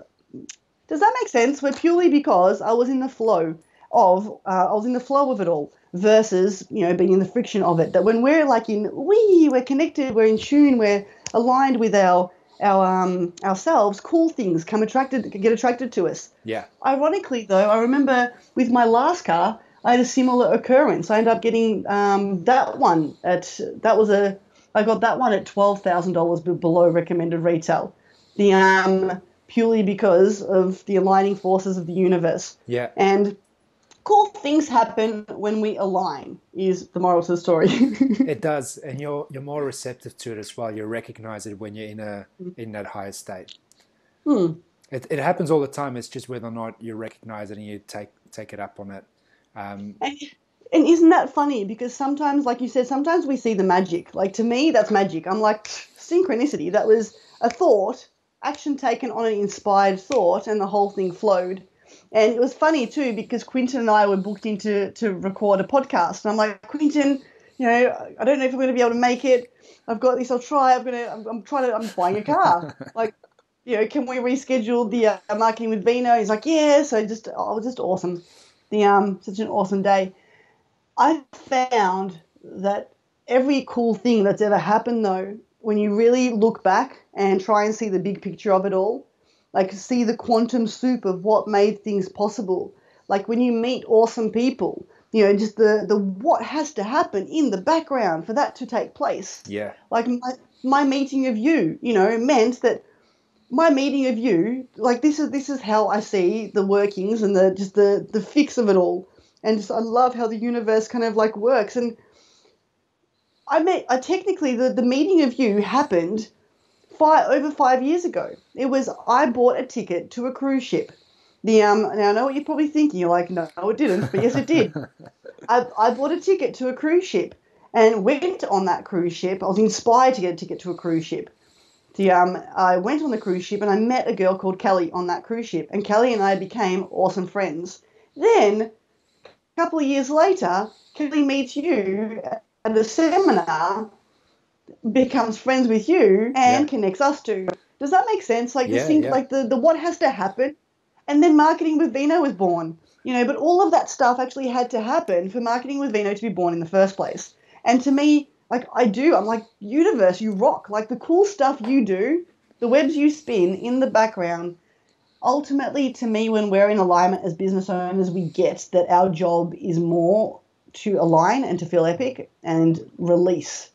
does that make sense? We're purely because I was in the flow of uh, I was in the flow of it all versus you know being in the friction of it. That when we're like in we we're connected, we're in tune, we're aligned with our our um ourselves. Cool things come attracted get attracted to us. Yeah. Ironically, though, I remember with my last car, I had a similar occurrence. I ended up getting um, that one at that was a I got that one at twelve thousand dollars below recommended retail. The um purely because of the aligning forces of the universe Yeah. and cool things happen when we align is the moral to the story. <laughs> It does, and you're you're more receptive to it as well. You recognize it when you're in a in that higher state. Hmm. It it happens all the time. It's just whether or not you recognize it and you take take it up on it. Um, And, and isn't that funny? Because sometimes, like you said, sometimes we see the magic. Like to me, that's magic. I'm like synchronicity. That was a thought, action taken on an inspired thought, and the whole thing flowed. And it was funny too because Quinton and I were booked in to, to record a podcast, and I'm like, Quinton, you know, I don't know if I'm going to be able to make it. I've got this. I'll try. I'm gonna. I'm, I'm trying to. I'm buying a car. <laughs> like, you know, can we reschedule the uh, marketing with Vino? He's like, yeah. So just, oh, it was just awesome. The um, such an awesome day. I found that every cool thing that's ever happened, though, when you really look back and try and see the big picture of it all, like see the quantum soup of what made things possible, like when you meet awesome people, you know, just the, the what has to happen in the background for that to take place. Yeah, like my, my meeting of you you know meant that my meeting of you like this is this is how i see the workings and the just the the fix of it all. And just i love how the universe kind of like works. And i met i technically the, the meeting of you happened five over five years ago it was i bought a ticket to a cruise ship the um now i know what you're probably thinking you're like no, no it didn't but yes it did <laughs> I, I bought a ticket to a cruise ship and went on that cruise ship. I was inspired to get a ticket to a cruise ship. The, um, I went on the cruise ship and I met a girl called Kelly on that cruise ship, and Kelly and I became awesome friends. Then, a couple of years later, Kelly meets you at a seminar, becomes friends with you, and Yeah. connects us to. Does that make sense? Like, Yeah, this thing, yeah. like the, the what has to happen, and then marketing with Vino was born. You know, but all of that stuff actually had to happen for marketing with Vino to be born in the first place. And to me, like I do, I'm like, universe, you rock. Like the cool stuff you do, the webs you spin in the background. Ultimately, to me, when we're in alignment as business owners, we get that our job is more to align and to feel epic and release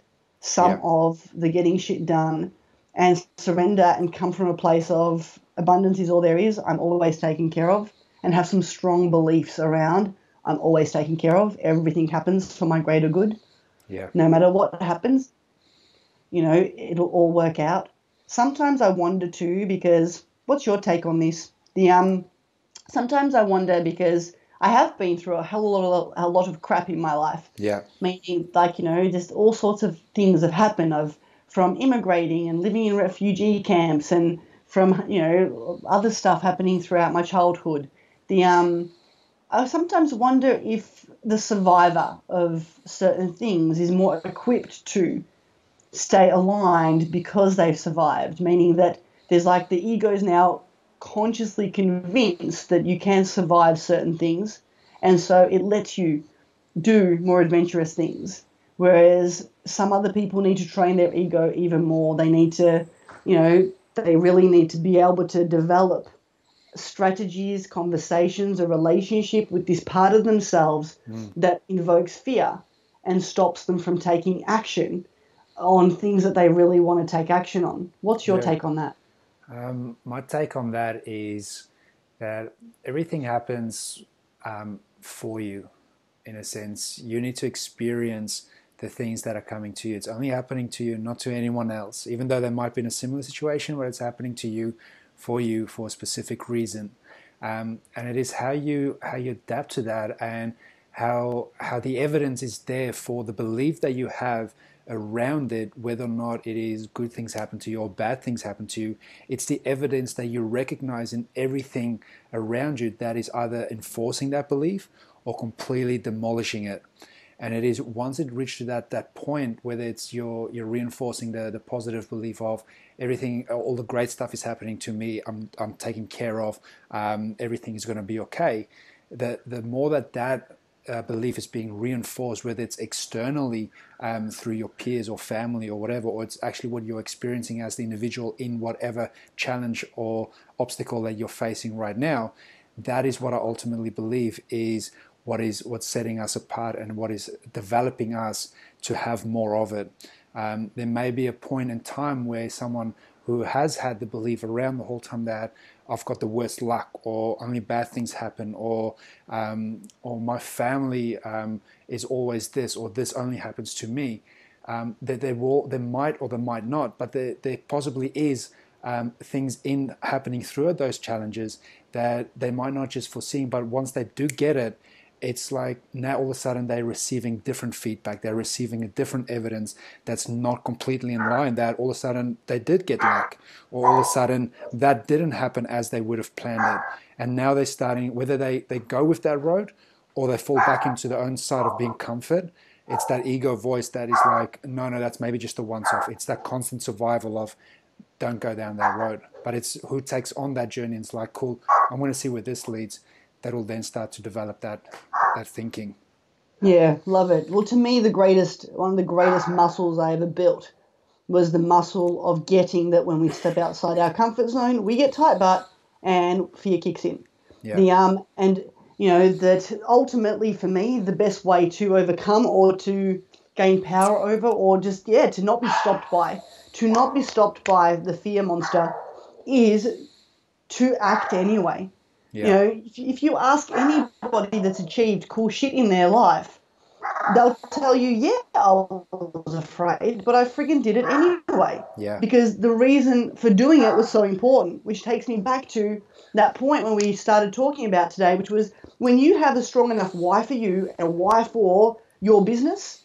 some Yeah. of the getting shit done and surrender and come from a place of abundance is all there is. I'm always taken care of and have some strong beliefs around I'm always taken care of. Everything happens for my greater good Yeah. no matter what happens, you know, it'll all work out. Sometimes I wonder too, because what's your take on this? The um, sometimes I wonder because I have been through a hell of a lot, lot of crap in my life. Yeah. Meaning, like you know, just all sorts of things have happened. Of from immigrating and living in refugee camps, and from you know other stuff happening throughout my childhood. The um, I sometimes wonder if the survivor of certain things is more equipped to stay aligned because they've survived, meaning that there's like the ego is now consciously convinced that you can survive certain things, and so it lets you do more adventurous things. Whereas some other people need to train their ego even more. They need to, you know, they really need to be able to develop strategies, conversations, a relationship with this part of themselves hmm. that invokes fear and stops them from taking action on things that they really want to take action on. What's your Yeah. take on that? Um, my take on that is that everything happens um, for you, in a sense. You need to experience the things that are coming to you. It's only happening to you, not to anyone else, even though they might be in a similar situation where it's happening to you, for you, for a specific reason. Um, and it is how you how you adapt to that and how how the evidence is there for the belief that you have around it, whether or not it is good things happen to you or bad things happen to you. It's the evidence that you recognize in everything around you that is either enforcing that belief or completely demolishing it. And it is once it reaches that that point, whether it's you're you're reinforcing the the positive belief of everything, all the great stuff is happening to me. I'm I'm taken care of. Um, everything is going to be okay. The the more that that uh, belief is being reinforced, whether it's externally um, through your peers or family or whatever, or it's actually what you're experiencing as the individual in whatever challenge or obstacle that you're facing right now, that is what I ultimately believe is what is what's setting us apart and what is developing us to have more of it. Um, there may be a point in time where someone who has had the belief around the whole time that I've got the worst luck, or only bad things happen, or um, or my family um, is always this, or this only happens to me. Um, that there will, there might, or there might not, but there, there possibly is um, things in happening throughout those challenges that they might not just foresee, but once they do get it, it's like now all of a sudden they're receiving different feedback. They're receiving a different evidence that's not completely in line that all of a sudden they did get luck or all of a sudden that didn't happen as they would have planned it. And now they're starting whether they, they go with that road or they fall back into their own side of being comfort it's that ego voice that is like no no that's maybe just a once off it's that constant survival of don't go down that road. But it's who takes on that journey and it's like cool i'm going to see where this leads that will then start to develop that that thinking. Yeah, love it. Well, to me, the greatest, one of the greatest muscles I ever built was the muscle of getting that when we step outside our comfort zone, we get tight butt and fear kicks in. Yeah. The um and you know that ultimately for me the best way to overcome or to gain power over or just yeah to not be stopped by to not be stopped by the fear monster is to act anyway. Yeah. You know, if, if you ask anybody that's achieved cool shit in their life, they'll tell you, yeah, I was afraid, but I friggin' did it anyway. Yeah. Because the reason for doing it was so important, which takes me back to that point when we started talking about today, which was when you have a strong enough why for you and why for your business,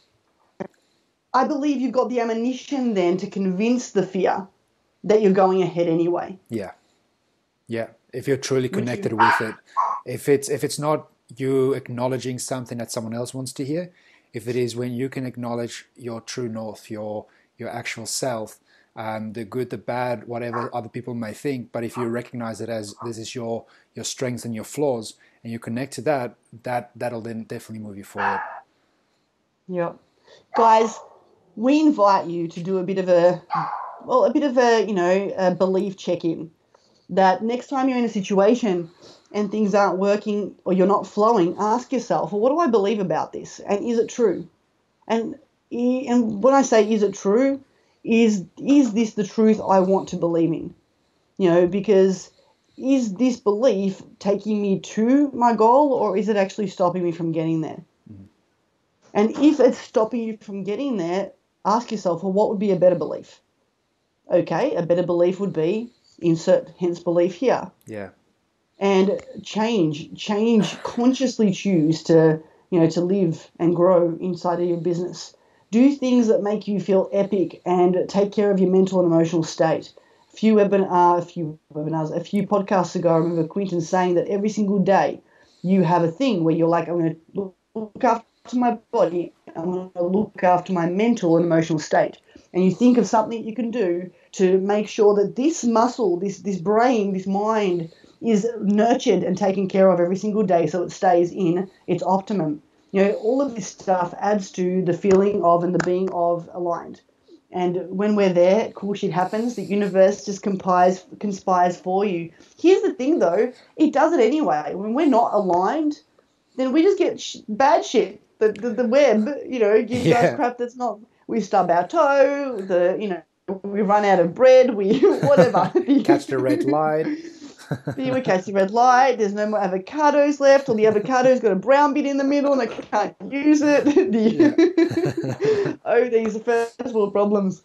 I believe you've got the ammunition then to convince the fear that you're going ahead anyway. Yeah. Yeah. If you're truly connected with it. If it's if it's not you acknowledging something that someone else wants to hear, if it is when you can acknowledge your true north, your your actual self, um, the good, the bad, whatever other people may think, but if you recognize it as this is your your strengths and your flaws, and you connect to that, that that'll then definitely move you forward. yeah Guys, we invite you to do a bit of a well, a bit of a, you know, a belief check-in. That next time you're in a situation and things aren't working or you're not flowing, ask yourself, well, what do I believe about this? And is it true? And and when I say is it true, is is this the truth I want to believe in? You know, because is this belief taking me to my goal or is it actually stopping me from getting there? Mm-hmm. And if it's stopping you from getting there, ask yourself, well, what would be a better belief? Okay, a better belief would be insert hence belief here. Yeah. And change, change, <sighs> consciously choose to, you know, to live and grow inside of your business. Do things that make you feel epic and take care of your mental and emotional state. A few webinar, a few webinars, a few podcasts ago, I remember Quinton saying that every single day you have a thing where you're like, I'm going to look after my body, I'm going to look after my mental and emotional state. And you think of something you can do to make sure that this muscle, this this brain, this mind is nurtured and taken care of every single day so it stays in its optimum. You know, all of this stuff adds to the feeling of and the being of aligned. And when we're there, cool shit happens. The universe just conspires, conspires for you. Here's the thing, though, it does it anyway. When we're not aligned, then we just get sh- bad shit. The, the, the web, you know, gives <laughs> yeah. us crap that's not. We stub our toe. The you know we run out of bread, we <laughs> whatever. <laughs> Catch the red light. <laughs> we catch the red light. There's no more avocados left, or the avocado's got a brown bit in the middle, and I can't use it. Oh, these are first world problems.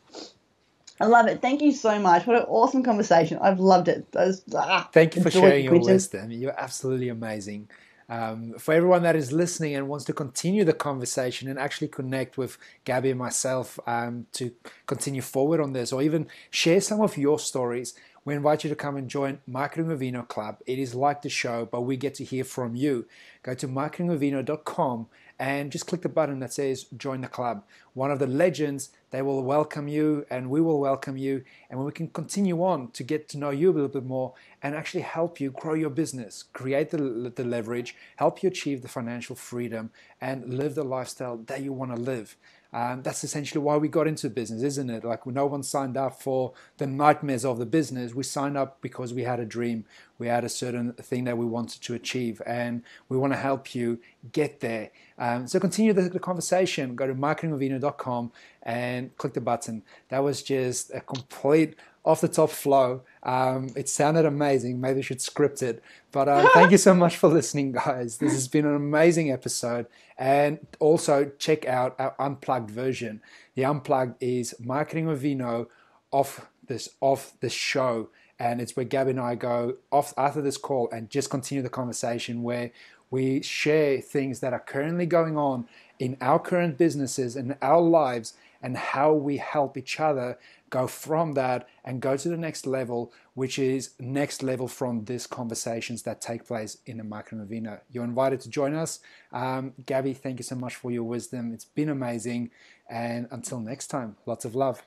I love it. Thank you so much. What an awesome conversation. I've loved it. Was, ah, Thank you for sharing your wisdom. You're absolutely amazing. Um, for everyone that is listening and wants to continue the conversation and actually connect with Gabby and myself um, to continue forward on this, or even share some of your stories, we invite you to come and join Marketing with Vino Club. It is like the show, but we get to hear from you. Go to marketingwithvino.com and just click the button that says join the club. One of the legends, they will welcome you and we will welcome you. And we can continue on to get to know you a little bit more and actually help you grow your business, create the, the leverage, help you achieve the financial freedom, and live the lifestyle that you want to live. Um, that's essentially why we got into business, isn't it? Like no one signed up for the nightmares of the business. We signed up because we had a dream, we had a certain thing that we wanted to achieve, and we want to help you get there. Um, so continue the, the, conversation. Go to marketingwithvino.com and click the button. That was just a complete off the top flow. Um, it sounded amazing. Maybe I should script it. But um, <laughs> thank you so much for listening, guys. This has been an amazing episode. And also check out our unplugged version. The unplugged is marketing with Vino off this off the show. And it's where Gabby and I go off after this call and just continue the conversation where we share things that are currently going on in our current businesses and our lives and how we help each other go from that and go to the next level, which is next level from these conversations that take place in the Marketing with Vino. You're invited to join us. Um, Gabby, thank you so much for your wisdom. It's been amazing. And until next time, lots of love.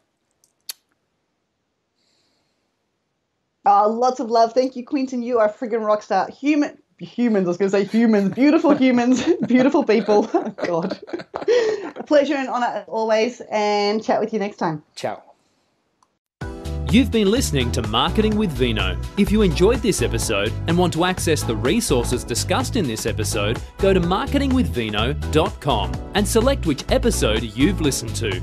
Uh, lots of love. Thank you, Quinton. You are a friggin' rock star. Human humans, I was going to say humans, beautiful humans, <laughs> beautiful people. <laughs> God. A pleasure and honor as always, and chat with you next time. Ciao. You've been listening to Marketing with Vino. If you enjoyed this episode and want to access the resources discussed in this episode, go to marketingwithvino.com and select which episode you've listened to.